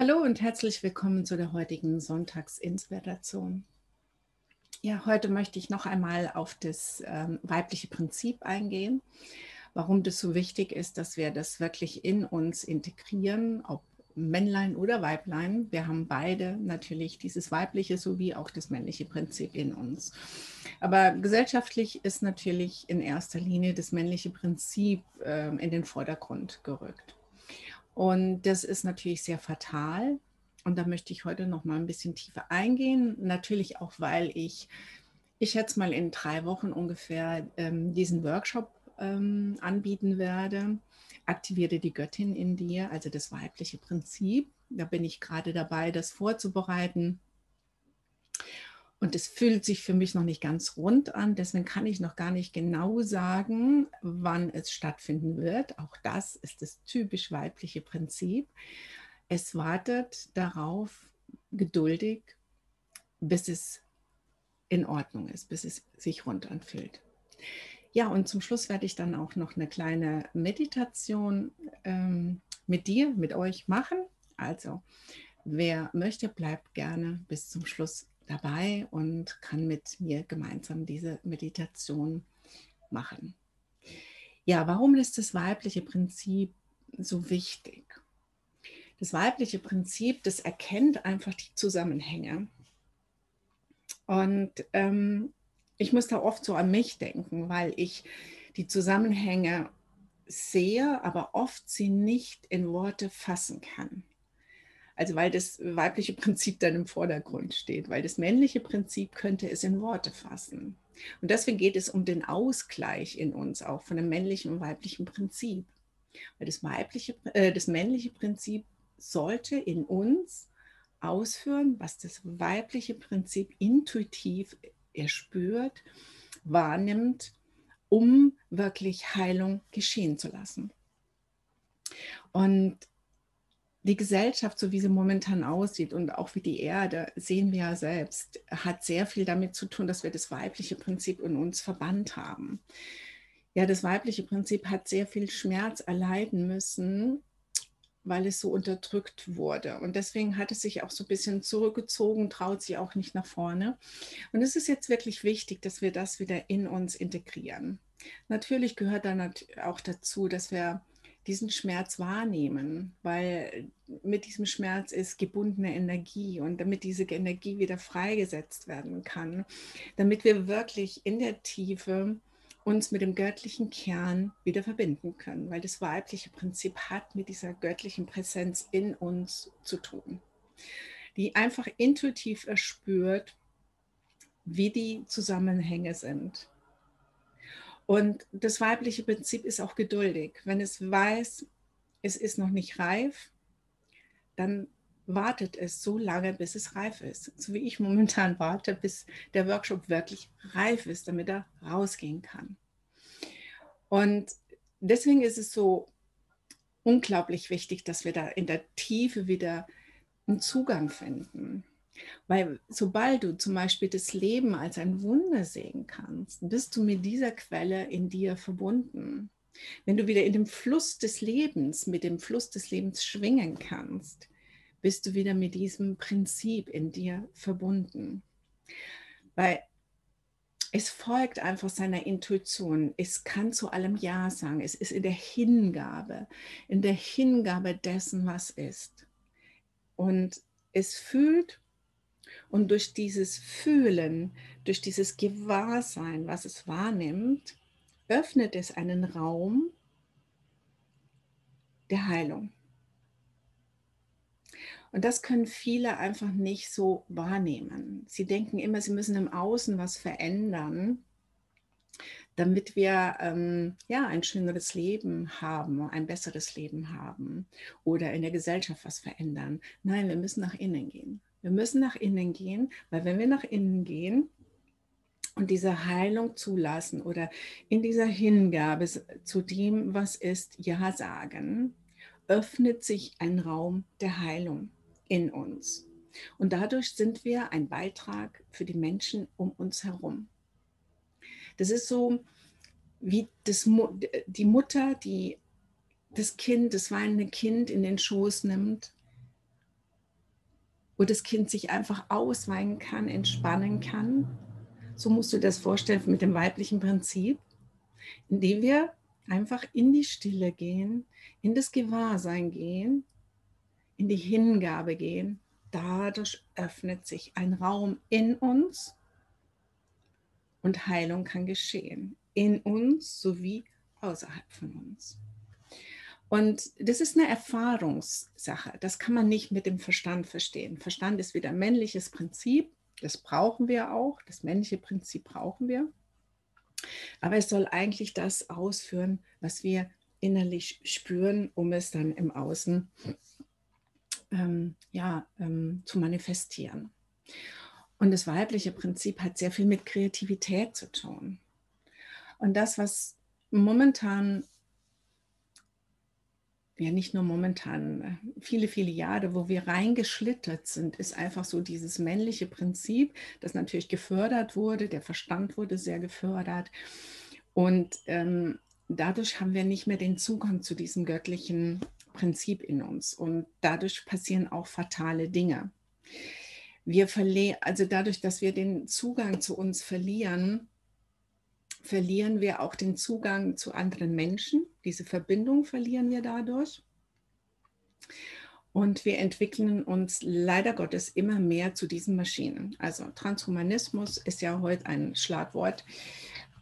Hallo und herzlich willkommen zu der heutigen Sonntagsinspiration. Ja, heute möchte ich noch einmal auf das ähm, weibliche Prinzip eingehen, warum das so wichtig ist, dass wir das wirklich in uns integrieren, ob Männlein oder Weiblein. Wir haben beide natürlich dieses weibliche sowie auch das männliche Prinzip in uns. Aber gesellschaftlich ist natürlich in erster Linie das männliche Prinzip äh, in den Vordergrund gerückt. Und das ist natürlich sehr fatal. Und da möchte ich heute noch mal ein bisschen tiefer eingehen. Natürlich auch, weil ich, ich schätze mal in drei Wochen ungefähr ähm, diesen Workshop ähm, anbieten werde. Aktivierte die Göttin in dir, also das weibliche Prinzip. Da bin ich gerade dabei, das vorzubereiten. Und es fühlt sich für mich noch nicht ganz rund an. Deswegen kann ich noch gar nicht genau sagen, wann es stattfinden wird. Auch das ist das typisch weibliche Prinzip. Es wartet darauf geduldig, bis es in Ordnung ist, bis es sich rund anfühlt. Ja, und zum Schluss werde ich dann auch noch eine kleine Meditation ähm, mit dir, mit euch machen. Also, wer möchte, bleibt gerne bis zum Schluss dabei und kann mit mir gemeinsam diese Meditation machen. Ja, warum ist das weibliche Prinzip so wichtig? Das weibliche Prinzip, das erkennt einfach die Zusammenhänge. Und ähm, ich muss da oft so an mich denken, weil ich die Zusammenhänge sehe, aber oft sie nicht in Worte fassen kann. Also weil das weibliche Prinzip dann im Vordergrund steht, weil das männliche Prinzip könnte es in Worte fassen. Und deswegen geht es um den Ausgleich in uns auch von dem männlichen und weiblichen Prinzip. Weil das, weibliche, äh, das männliche Prinzip sollte in uns ausführen, was das weibliche Prinzip intuitiv erspürt, wahrnimmt, um wirklich Heilung geschehen zu lassen. Und die Gesellschaft, so wie sie momentan aussieht und auch wie die Erde, sehen wir ja selbst, hat sehr viel damit zu tun, dass wir das weibliche Prinzip in uns verbannt haben. Ja, das weibliche Prinzip hat sehr viel Schmerz erleiden müssen, weil es so unterdrückt wurde. Und deswegen hat es sich auch so ein bisschen zurückgezogen, traut sich auch nicht nach vorne. Und es ist jetzt wirklich wichtig, dass wir das wieder in uns integrieren. Natürlich gehört dann auch dazu, dass wir diesen Schmerz wahrnehmen, weil mit diesem Schmerz ist gebundene Energie und damit diese Energie wieder freigesetzt werden kann, damit wir wirklich in der Tiefe uns mit dem göttlichen Kern wieder verbinden können, weil das weibliche Prinzip hat mit dieser göttlichen Präsenz in uns zu tun, die einfach intuitiv erspürt, wie die Zusammenhänge sind und das weibliche Prinzip ist auch geduldig. Wenn es weiß, es ist noch nicht reif, dann wartet es so lange, bis es reif ist. So wie ich momentan warte, bis der Workshop wirklich reif ist, damit er rausgehen kann. Und deswegen ist es so unglaublich wichtig, dass wir da in der Tiefe wieder einen Zugang finden. Weil sobald du zum Beispiel das Leben als ein Wunder sehen kannst, bist du mit dieser Quelle in dir verbunden. Wenn du wieder in dem Fluss des Lebens, mit dem Fluss des Lebens schwingen kannst, bist du wieder mit diesem Prinzip in dir verbunden. Weil es folgt einfach seiner Intuition. Es kann zu allem Ja sagen. Es ist in der Hingabe, in der Hingabe dessen, was ist. Und es fühlt und durch dieses Fühlen, durch dieses Gewahrsein, was es wahrnimmt, öffnet es einen Raum der Heilung. Und das können viele einfach nicht so wahrnehmen. Sie denken immer, sie müssen im Außen was verändern, damit wir ähm, ja, ein schöneres Leben haben, ein besseres Leben haben oder in der Gesellschaft was verändern. Nein, wir müssen nach innen gehen. Wir müssen nach innen gehen, weil wenn wir nach innen gehen und diese Heilung zulassen oder in dieser Hingabe zu dem, was ist, Ja sagen, öffnet sich ein Raum der Heilung in uns. Und dadurch sind wir ein Beitrag für die Menschen um uns herum. Das ist so wie das, die Mutter, die das Kind, das weinende Kind in den Schoß nimmt wo das Kind sich einfach ausweinen kann, entspannen kann. So musst du das vorstellen mit dem weiblichen Prinzip, indem wir einfach in die Stille gehen, in das Gewahrsein gehen, in die Hingabe gehen. Dadurch öffnet sich ein Raum in uns und Heilung kann geschehen. In uns sowie außerhalb von uns. Und das ist eine Erfahrungssache. Das kann man nicht mit dem Verstand verstehen. Verstand ist wieder männliches Prinzip. Das brauchen wir auch. Das männliche Prinzip brauchen wir. Aber es soll eigentlich das ausführen, was wir innerlich spüren, um es dann im Außen ähm, ja, ähm, zu manifestieren. Und das weibliche Prinzip hat sehr viel mit Kreativität zu tun. Und das, was momentan, ja nicht nur momentan, äh, viele, viele Jahre, wo wir reingeschlittert sind, ist einfach so dieses männliche Prinzip, das natürlich gefördert wurde, der Verstand wurde sehr gefördert. Und ähm, dadurch haben wir nicht mehr den Zugang zu diesem göttlichen Prinzip in uns. Und dadurch passieren auch fatale Dinge. Wir verlieren, also dadurch, dass wir den Zugang zu uns verlieren, verlieren wir auch den Zugang zu anderen Menschen. Diese Verbindung verlieren wir dadurch. Und wir entwickeln uns leider Gottes immer mehr zu diesen Maschinen. Also Transhumanismus ist ja heute ein Schlagwort,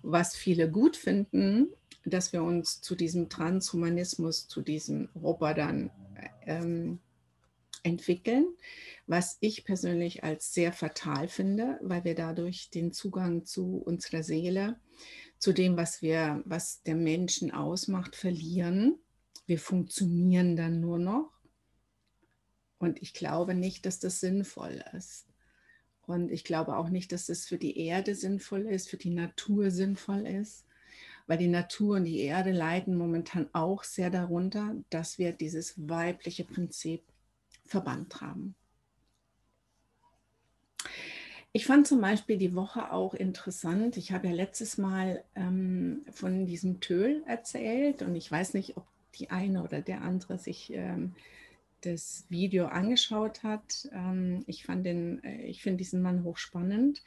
was viele gut finden, dass wir uns zu diesem Transhumanismus, zu diesen Robotern ähm, entwickeln, was ich persönlich als sehr fatal finde, weil wir dadurch den Zugang zu unserer Seele, zu dem, was wir, was der Menschen ausmacht, verlieren. Wir funktionieren dann nur noch. Und ich glaube nicht, dass das sinnvoll ist. Und ich glaube auch nicht, dass das für die Erde sinnvoll ist, für die Natur sinnvoll ist weil die Natur und die Erde leiden momentan auch sehr darunter, dass wir dieses weibliche Prinzip verbannt haben. Ich fand zum Beispiel die Woche auch interessant. Ich habe ja letztes Mal ähm, von diesem Töl erzählt und ich weiß nicht, ob die eine oder der andere sich ähm, das Video angeschaut hat. Ähm, ich äh, ich finde diesen Mann hochspannend.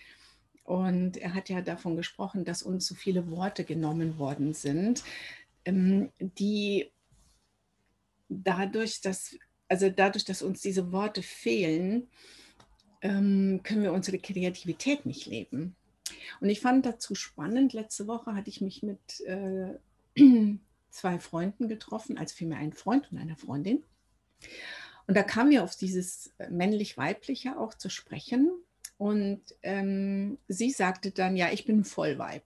Und er hat ja davon gesprochen, dass uns so viele Worte genommen worden sind, ähm, die dadurch, dass, also dadurch, dass uns diese Worte fehlen, ähm, können wir unsere Kreativität nicht leben. Und ich fand dazu spannend, letzte Woche hatte ich mich mit äh, zwei Freunden getroffen, also vielmehr ein Freund und eine Freundin. Und da kamen wir auf dieses männlich-weibliche auch zu sprechen. Und ähm, sie sagte dann, ja, ich bin Vollweib.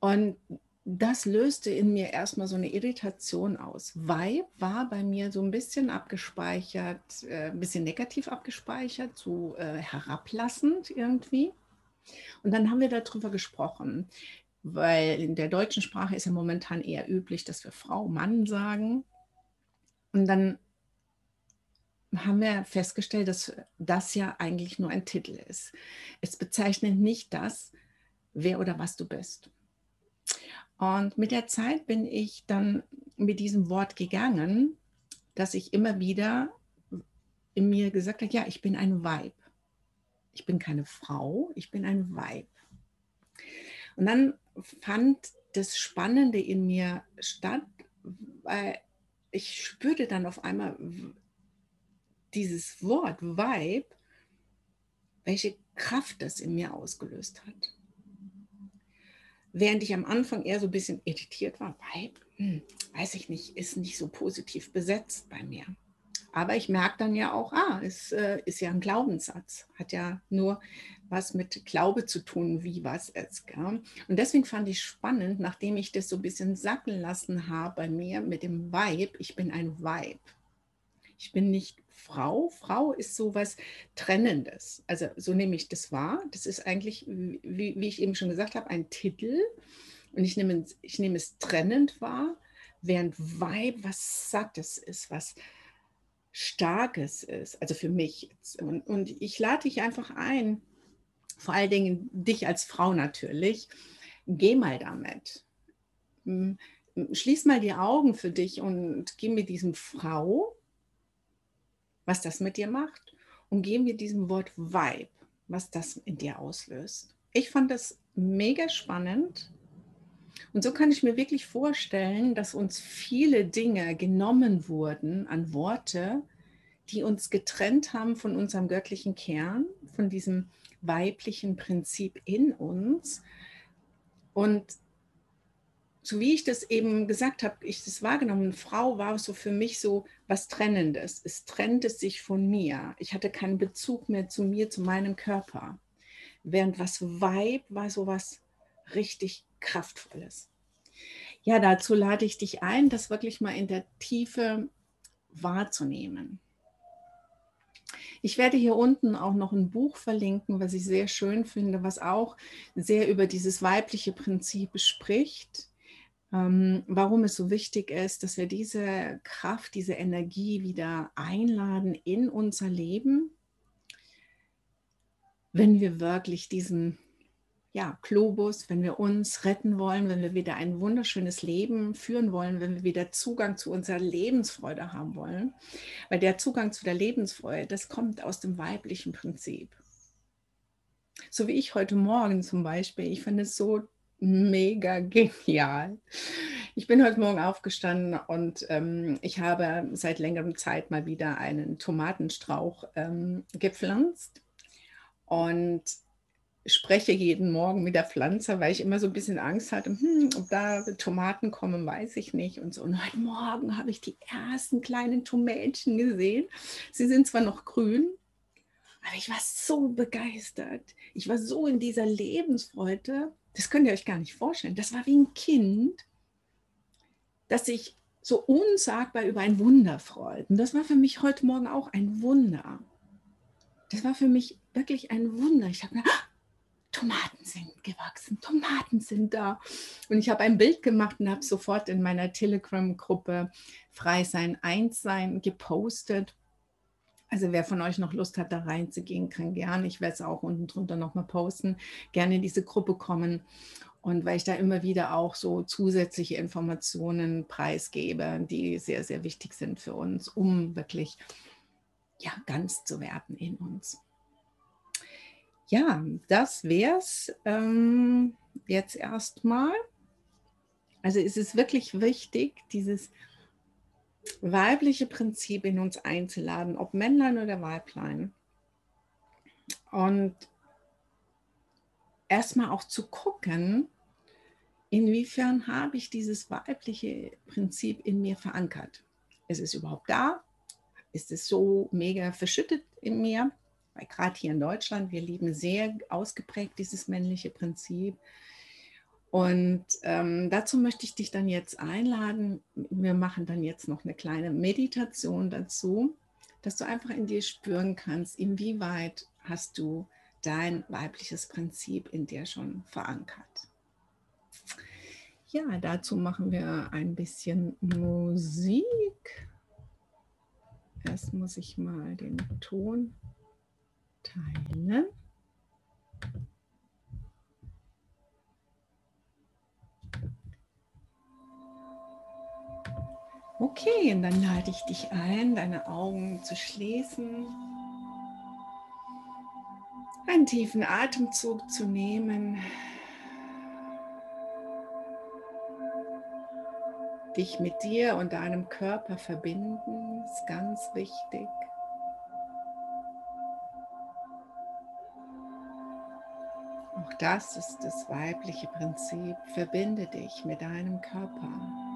Und das löste in mir erstmal so eine Irritation aus. Weib war bei mir so ein bisschen abgespeichert, äh, ein bisschen negativ abgespeichert, so äh, herablassend irgendwie. Und dann haben wir darüber gesprochen, weil in der deutschen Sprache ist ja momentan eher üblich, dass wir Frau, Mann sagen. Und dann haben wir festgestellt, dass das ja eigentlich nur ein Titel ist. Es bezeichnet nicht das, wer oder was du bist. Und mit der Zeit bin ich dann mit diesem Wort gegangen, dass ich immer wieder in mir gesagt habe, ja, ich bin ein Weib. Ich bin keine Frau, ich bin ein Weib. Und dann fand das Spannende in mir statt, weil ich spürte dann auf einmal, dieses Wort Vibe, welche Kraft das in mir ausgelöst hat. Während ich am Anfang eher so ein bisschen irritiert war, Vibe, hm, weiß ich nicht, ist nicht so positiv besetzt bei mir. Aber ich merke dann ja auch, ah, es äh, ist ja ein Glaubenssatz, hat ja nur was mit Glaube zu tun, wie was es. Gell? Und deswegen fand ich spannend, nachdem ich das so ein bisschen sacken lassen habe bei mir mit dem Vibe, ich bin ein Vibe. Ich bin nicht Frau. Frau ist so was Trennendes. Also so nehme ich das wahr. Das ist eigentlich, wie, wie ich eben schon gesagt habe, ein Titel. Und ich nehme, ich nehme es trennend wahr, während Weib was Sattes ist, was Starkes ist. Also für mich. Und, und ich lade dich einfach ein, vor allen Dingen dich als Frau natürlich, geh mal damit. Hm, schließ mal die Augen für dich und geh mit diesem Frau was das mit dir macht und geben wir diesem Wort Vibe, was das in dir auslöst. Ich fand das mega spannend. Und so kann ich mir wirklich vorstellen, dass uns viele Dinge genommen wurden an Worte, die uns getrennt haben von unserem göttlichen Kern, von diesem weiblichen Prinzip in uns. Und so wie ich das eben gesagt habe, ich das wahrgenommen, Frau war so für mich so was Trennendes. Es trennte sich von mir. Ich hatte keinen Bezug mehr zu mir, zu meinem Körper. Während was Weib war so was richtig Kraftvolles. Ja, dazu lade ich dich ein, das wirklich mal in der Tiefe wahrzunehmen. Ich werde hier unten auch noch ein Buch verlinken, was ich sehr schön finde, was auch sehr über dieses weibliche Prinzip spricht warum es so wichtig ist, dass wir diese Kraft, diese Energie wieder einladen in unser Leben, wenn wir wirklich diesen ja, Globus, wenn wir uns retten wollen, wenn wir wieder ein wunderschönes Leben führen wollen, wenn wir wieder Zugang zu unserer Lebensfreude haben wollen. Weil der Zugang zu der Lebensfreude, das kommt aus dem weiblichen Prinzip. So wie ich heute Morgen zum Beispiel, ich finde es so mega genial. Ich bin heute Morgen aufgestanden und ähm, ich habe seit längerem Zeit mal wieder einen Tomatenstrauch ähm, gepflanzt und spreche jeden Morgen mit der Pflanze, weil ich immer so ein bisschen Angst hatte, hm, ob da Tomaten kommen, weiß ich nicht. Und so. Und heute Morgen habe ich die ersten kleinen Tomätchen gesehen. Sie sind zwar noch grün, aber ich war so begeistert. Ich war so in dieser Lebensfreude das könnt ihr euch gar nicht vorstellen. Das war wie ein Kind, das sich so unsagbar über ein Wunder freut. Und das war für mich heute Morgen auch ein Wunder. Das war für mich wirklich ein Wunder. Ich habe gedacht, Tomaten sind gewachsen, Tomaten sind da. Und ich habe ein Bild gemacht und habe sofort in meiner Telegram-Gruppe Frei sein, Eins sein gepostet. Also wer von euch noch Lust hat, da reinzugehen, kann gerne. Ich werde es auch unten drunter nochmal posten. Gerne in diese Gruppe kommen. Und weil ich da immer wieder auch so zusätzliche Informationen preisgebe, die sehr, sehr wichtig sind für uns, um wirklich ja, ganz zu werden in uns. Ja, das wäre es ähm, jetzt erstmal. Also es ist wirklich wichtig, dieses weibliche Prinzip in uns einzuladen, ob Männlein oder Weiblein. Und erstmal auch zu gucken, inwiefern habe ich dieses weibliche Prinzip in mir verankert. Ist es überhaupt da? Ist es so mega verschüttet in mir? Weil gerade hier in Deutschland, wir lieben sehr ausgeprägt dieses männliche Prinzip. Und ähm, dazu möchte ich dich dann jetzt einladen. Wir machen dann jetzt noch eine kleine Meditation dazu, dass du einfach in dir spüren kannst, inwieweit hast du dein weibliches Prinzip in dir schon verankert. Ja, dazu machen wir ein bisschen Musik. Erst muss ich mal den Ton teilen. Okay, und dann lade ich dich ein, deine Augen zu schließen, einen tiefen Atemzug zu nehmen, dich mit dir und deinem Körper verbinden, ist ganz wichtig. Auch das ist das weibliche Prinzip. Verbinde dich mit deinem Körper.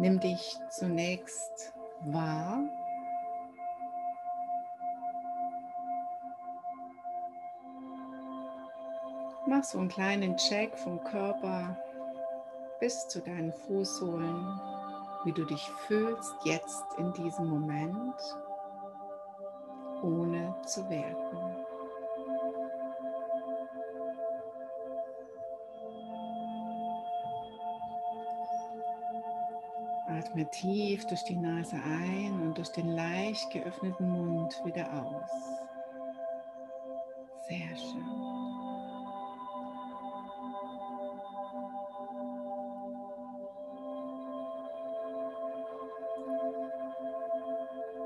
Nimm dich zunächst wahr. Mach so einen kleinen Check vom Körper bis zu deinen Fußsohlen, wie du dich fühlst jetzt in diesem Moment, ohne zu werten. Atme tief durch die Nase ein und durch den leicht geöffneten Mund wieder aus. Sehr schön.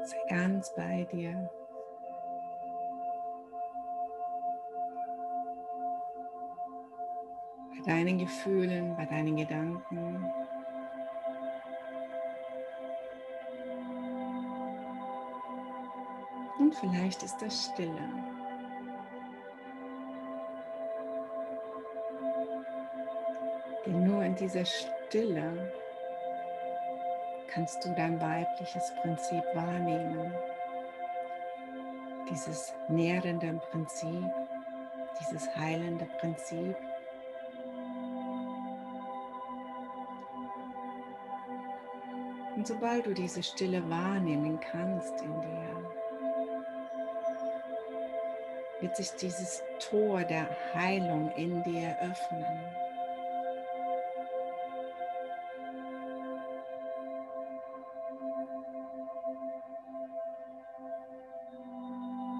Sei ganz bei dir. Bei deinen Gefühlen, bei deinen Gedanken. Vielleicht ist das Stille. Denn nur in dieser Stille kannst du dein weibliches Prinzip wahrnehmen. Dieses nährende Prinzip, dieses heilende Prinzip. Und sobald du diese Stille wahrnehmen kannst in dir, wird sich dieses Tor der Heilung in dir öffnen.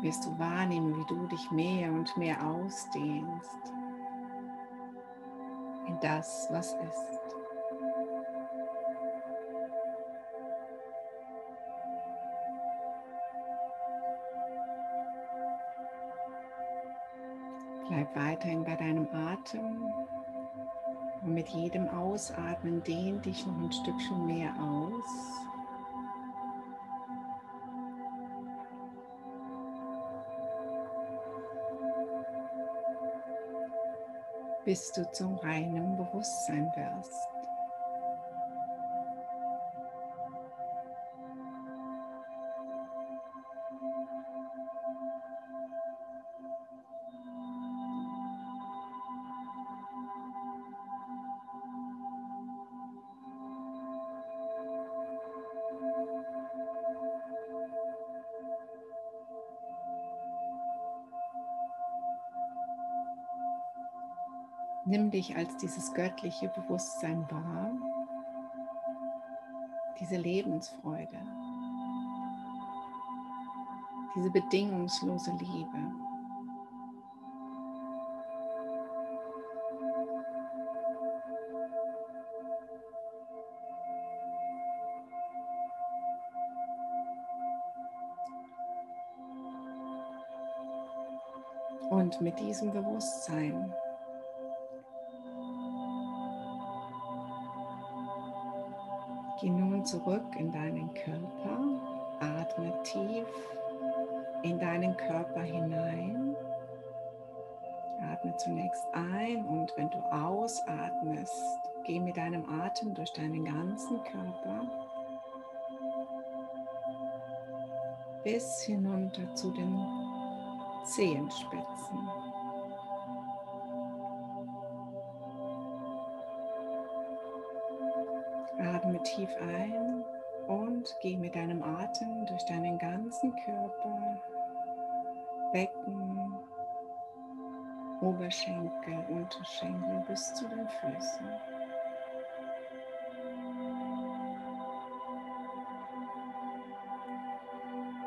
wirst du wahrnehmen, wie du dich mehr und mehr ausdehnst in das, was ist. Ein Stückchen mehr aus. bis du zum reinen Bewusstsein wirst. Nimm dich als dieses göttliche Bewusstsein wahr, diese Lebensfreude, diese bedingungslose Liebe. Und mit diesem Bewusstsein Zurück in deinen Körper, atme tief in deinen Körper hinein. Atme zunächst ein und wenn du ausatmest, geh mit deinem Atem durch deinen ganzen Körper bis hinunter zu den Zehenspitzen. Tief ein und geh mit deinem Atem durch deinen ganzen Körper, Becken, Oberschenkel, Unterschenkel bis zu den Füßen.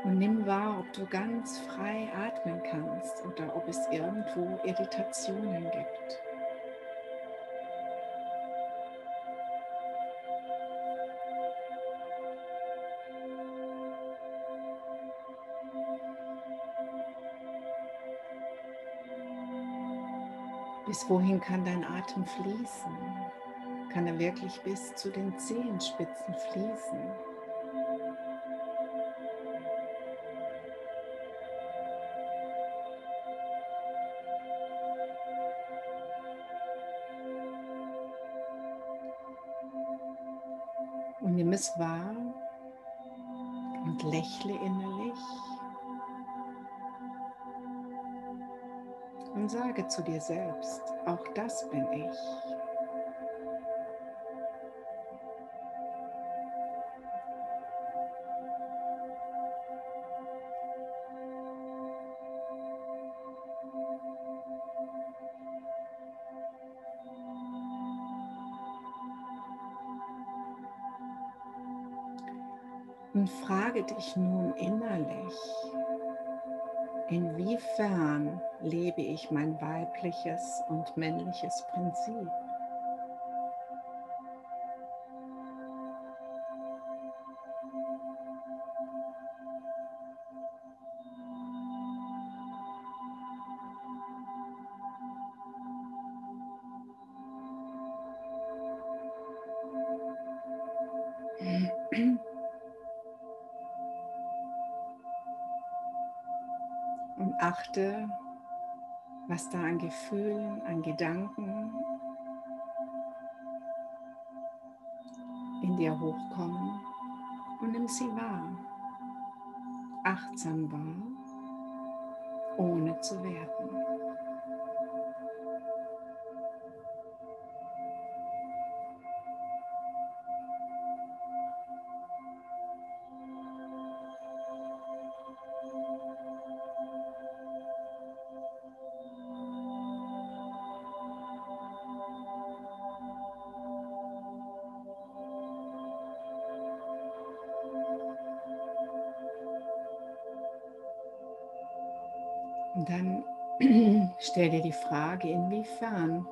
Und nimm wahr, ob du ganz frei atmen kannst oder ob es irgendwo Irritationen gibt. Bis wohin kann dein Atem fließen? Kann er wirklich bis zu den Zehenspitzen fließen? Und nimm es wahr und lächle innerlich. Sage zu dir selbst, auch das bin ich. Und frage dich nun innerlich, Inwiefern lebe ich mein weibliches und männliches Prinzip? Und achte, was da an Gefühlen, an Gedanken in dir hochkommen und nimm sie wahr. Achtsam wahr, ohne zu werten. Und dann stell dir die Frage, inwiefern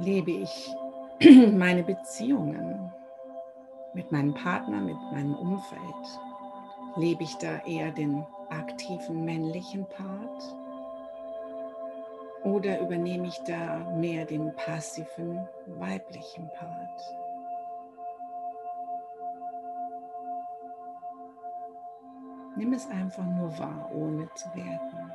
lebe ich meine Beziehungen mit meinem Partner, mit meinem Umfeld? Lebe ich da eher den aktiven männlichen Part? Oder übernehme ich da mehr den passiven weiblichen Part? Nimm es einfach nur wahr, ohne zu werten.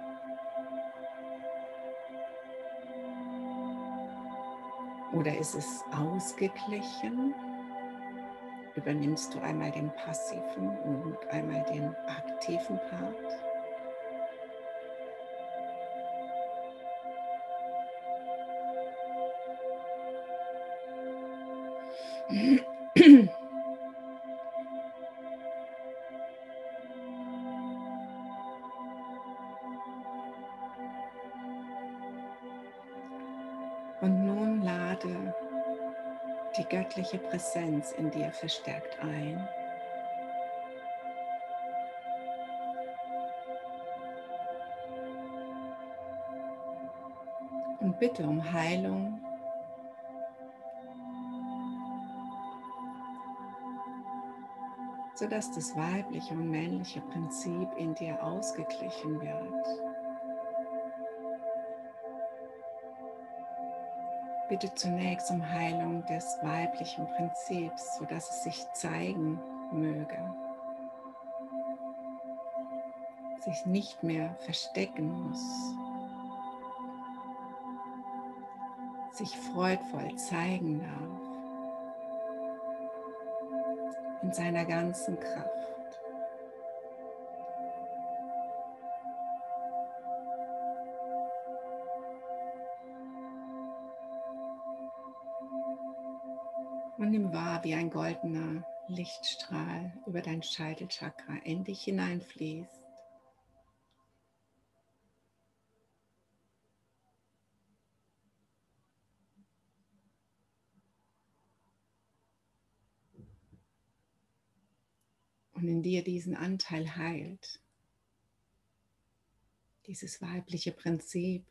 Oder ist es ausgeglichen? Übernimmst du einmal den passiven und einmal den aktiven Part? Präsenz in dir verstärkt ein. Und bitte um Heilung. sodass das weibliche und männliche Prinzip in dir ausgeglichen wird. Bitte zunächst um Heilung des weiblichen Prinzips, sodass es sich zeigen möge, sich nicht mehr verstecken muss, sich freudvoll zeigen darf. In seiner ganzen Kraft. Und nimm wahr, wie ein goldener Lichtstrahl über dein Scheitelchakra in dich hineinfließt. Und in dir diesen Anteil heilt. Dieses weibliche Prinzip,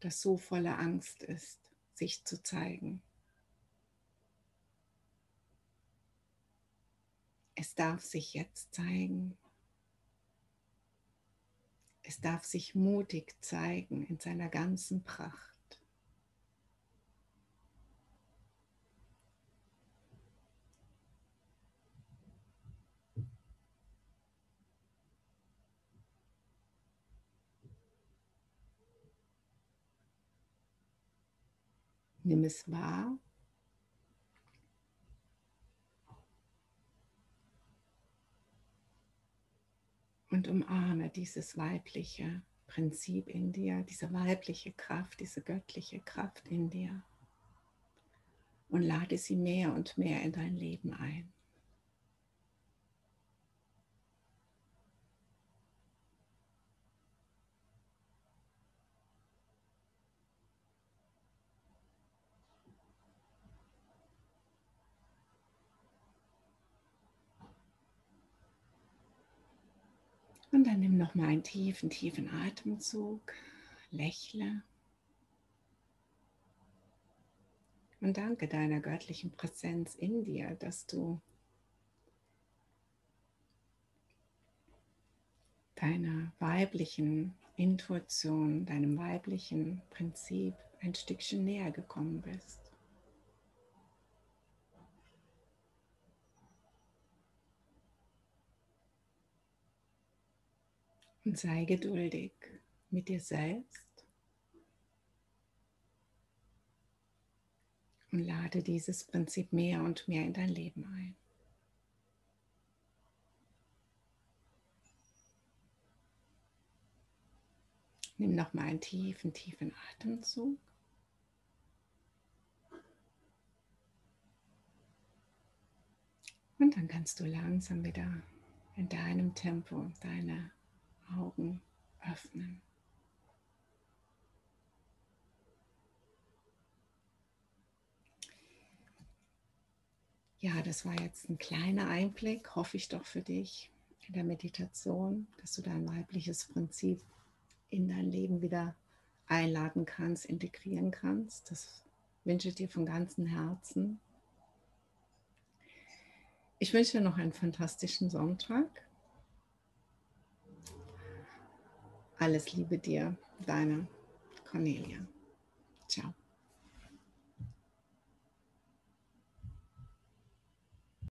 das so voller Angst ist, sich zu zeigen. Es darf sich jetzt zeigen. Es darf sich mutig zeigen in seiner ganzen Pracht. Nimm es wahr und umarme dieses weibliche Prinzip in dir, diese weibliche Kraft, diese göttliche Kraft in dir und lade sie mehr und mehr in dein Leben ein. Und dann nimm noch mal einen tiefen, tiefen Atemzug, lächle und danke deiner göttlichen Präsenz in dir, dass du deiner weiblichen Intuition, deinem weiblichen Prinzip ein Stückchen näher gekommen bist. Und sei geduldig mit dir selbst und lade dieses Prinzip mehr und mehr in dein Leben ein. Nimm noch mal einen tiefen, tiefen Atemzug. Und dann kannst du langsam wieder in deinem Tempo deine Augen öffnen. Ja, das war jetzt ein kleiner Einblick, hoffe ich doch für dich in der Meditation, dass du dein weibliches Prinzip in dein Leben wieder einladen kannst, integrieren kannst. Das wünsche ich dir von ganzem Herzen. Ich wünsche dir noch einen fantastischen Sonntag. Alles Liebe dir, deine Cornelia. Ciao.